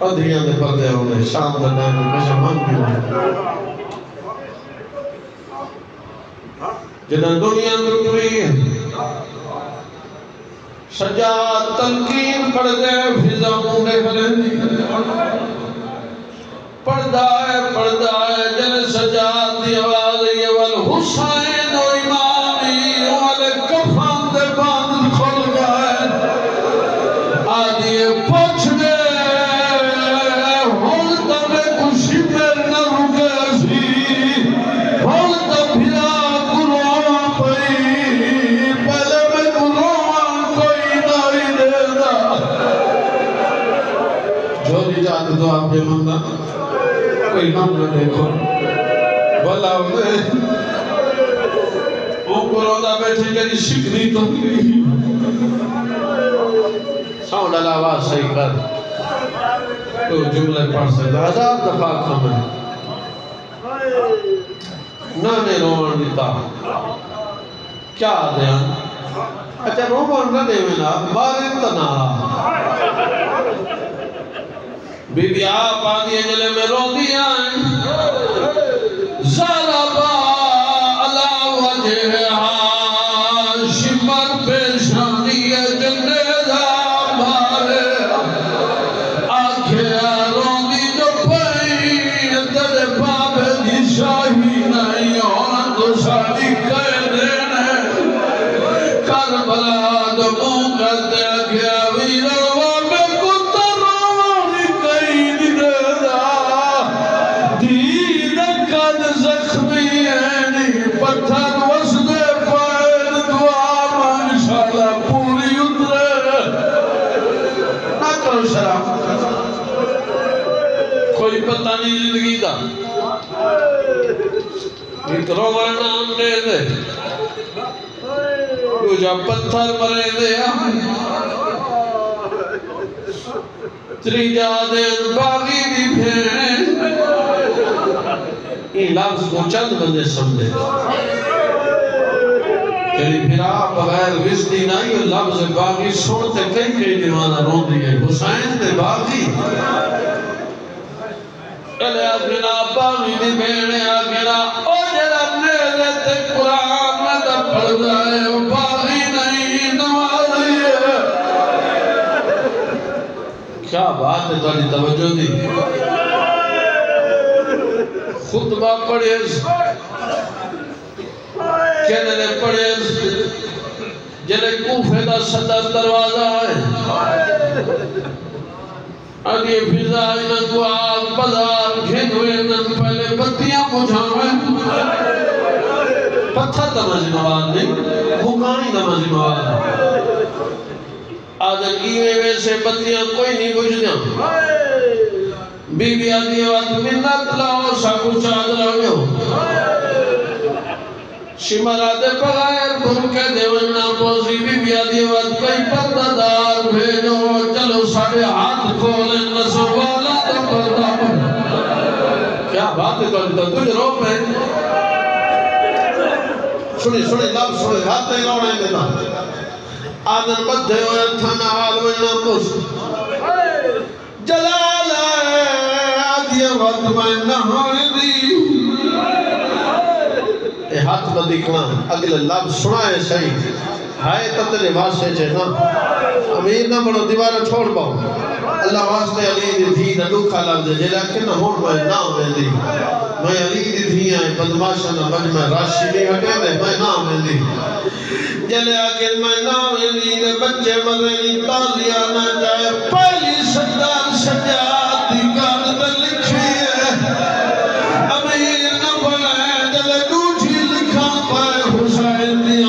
ادھیاں دے پردے ہونے شام دے ٹائم میں من بھی ہونے جنہاں دنیا دنیا سجا تلقین پڑھ دے فضا مونے بلندی پڑھدا ہے بیٹھے کہ جی شکنی تو نہیں ساؤنڈ اللہ آواز صحیح کر۔ تو جملے پڑھ سکتا ہزار دفعہ کم ہے۔ نہ نے روان دیتا کیا دیا؟ اچھا روان نہ دے میں نا بارن تنہا بی بی آپ آدھی جلے میں رو دیا زاربا Já کوئی پتہ نہیں زندگی دا۔ ایک روان نام دے دے تو جا پتھر مرے دے۔ تریجا دین باغی دی پھیرے۔ یہ لفظ کو چند بندے سمجھے۔ تیری پھرا بغیر وزدی نہیں، لفظ باغی سنتے کئی کئی دیوانہ رون دیئے حسین دے باغی۔ چلے آگنا باغی دی بھیڑے آگنا او جرا نیلے تے قرآن میں دا پڑھ جائے او باغی نہیں نوازی ہے کیا بات ہے تاری توجہ دی خطبہ پڑھے کہنے پڑھے جنہیں کوفے دا صدر دروازہ ہے آگے فضا انہاں کو آگ بزار گھن ہوئے انہاں پہلے بتیاں بجھاویں۔ پتھر دمازی مواد نہیں مکانی دمازی مواد آدھر کیوے ویسے بتیاں کوئی نہیں بجھدیاں۔ بی بی آدھی وقت منت لاؤ ساکو چادر آگیو شمر آدھے بغیر بھرکے دیونا پوزی بی بی آدھی وقت کئی پردہ دار بھیجو، چلو ساڑھے ہاتھ کھولیں نسو والا تو پردہ کیا بات ہے تو؟ تجھ رو پہ۔ سنی سنی، لب سنی، ہاتھ نہیں روڑے دیتا آدھر بدھے ہوئے تھانا حال وجنا پوز۔ جلال ہے، آدھی وقت میں نہانے دی۔ اے ہاتھ بدی کنا اگلے لب سنائے صحیح ہائے تتلے واسے چھے نا۔ امیر نہ بڑھو دیوارہ چھوڑ باؤ اللہ واسطے علی دی دھی نہ دکھا لگ دے جلے کہ نہ ہون میں نام میں دی۔ میں علی دی دھی آئے بدماشا نہ بج میں راشی نہیں ہٹے دے، میں نام میں دی۔ جلے آگے میں نام میں دی بچے مدے نہیں تازیہ نہ جائے، پہلی سجدار سجاد پر حسین دی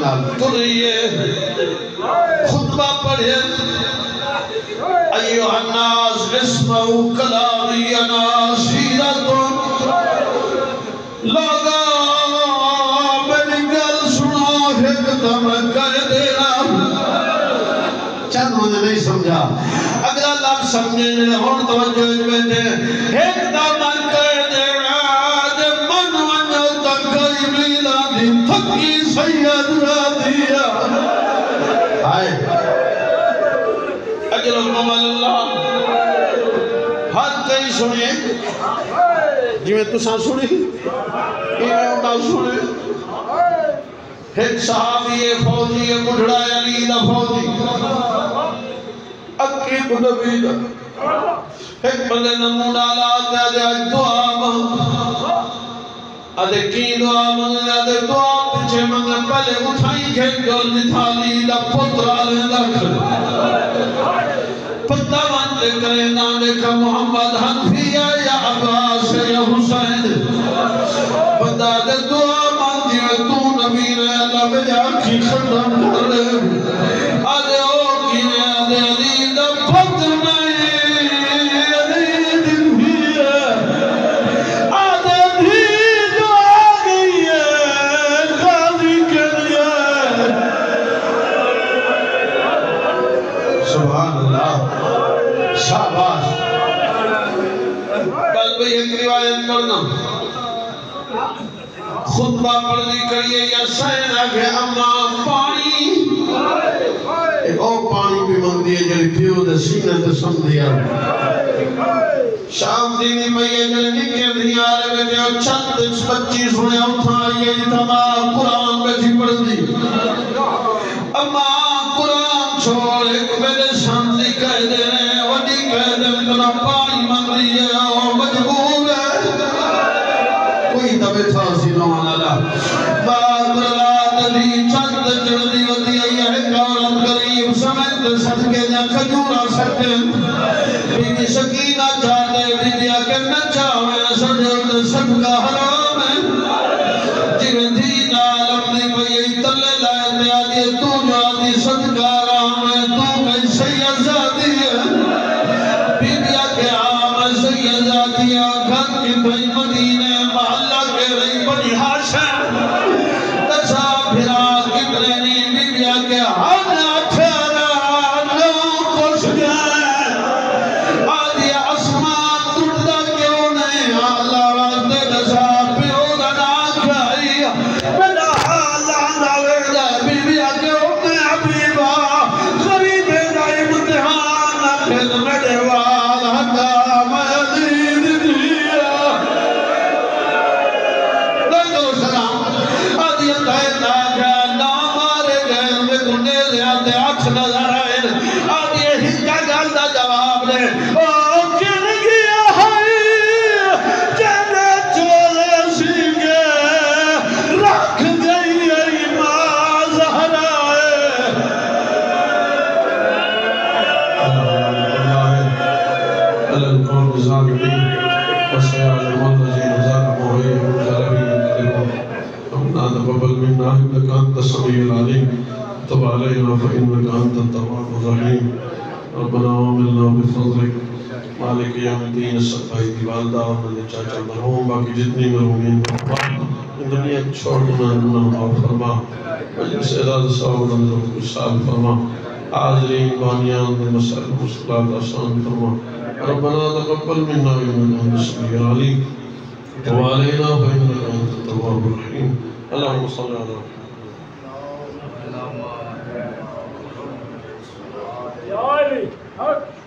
نال تریے خطبہ پڑھے ایوہ الناس، اسمعوا کلامی ناصیرت لوگا میری گل سنو ایک دم کر دینا۔ چند مجھے نہیں سمجھا۔ اگلا لفظ سمجھے ہون توجہ بیٹھے۔ ایک دم سید را آئے اجل المال اللہ۔ ہر کئی سنے جی میں تو سان سنے یہ میں انہا سنے ایک صحابی فوجی مجھڑا علی دا فوجی۔ اکی کو دا ایک بندے نمون آلا دے دے آج دعا مانگ۔ آدھے کی دعا مانگ آدھے دعا پیچھے منگا پہلے اٹھائی کھیل گل نتھالی دا پتر آلے لکھ۔ پتہ وانتے کرے نانے کا محمد حنفیہ یا عباس یا حسین۔ بندہ دے دعا مانگی تو نبی نے اللہ میں آنکھی خندم پانی بھی دیئے جلی پیو دے سینے دے سم دیا شام دینی مئیے جلی نکے دیا رہے بیٹے اور چھتیس پچیس سنے اٹھا یہ جی تمام قرآن بیٹھی پڑھ دی اما قرآن چھوڑ ایک میرے سامنے کہہ دے۔ آم سید آدھی آکھر کی بھئی مدینے علينا فإنك أنت التواب الرحيم. ربنا عاملنا بفضلك. مالك يوم الدين الصفائی کی والدہ اور میرے چاچا مرحوم باقی جتنی مرحومین ان دنیا چھوڑ دنا انہوں معاف فرما. مجلس اعزاز صاحب اللہ کچھ سال فرما. حاضرین بانیان دے مسائل مشکلات آسان فرما. ربنا تقبل منا انك انت السميع العليم. وتب علينا فانك انت التواب الرحيم. اللهم صل على محمد Out.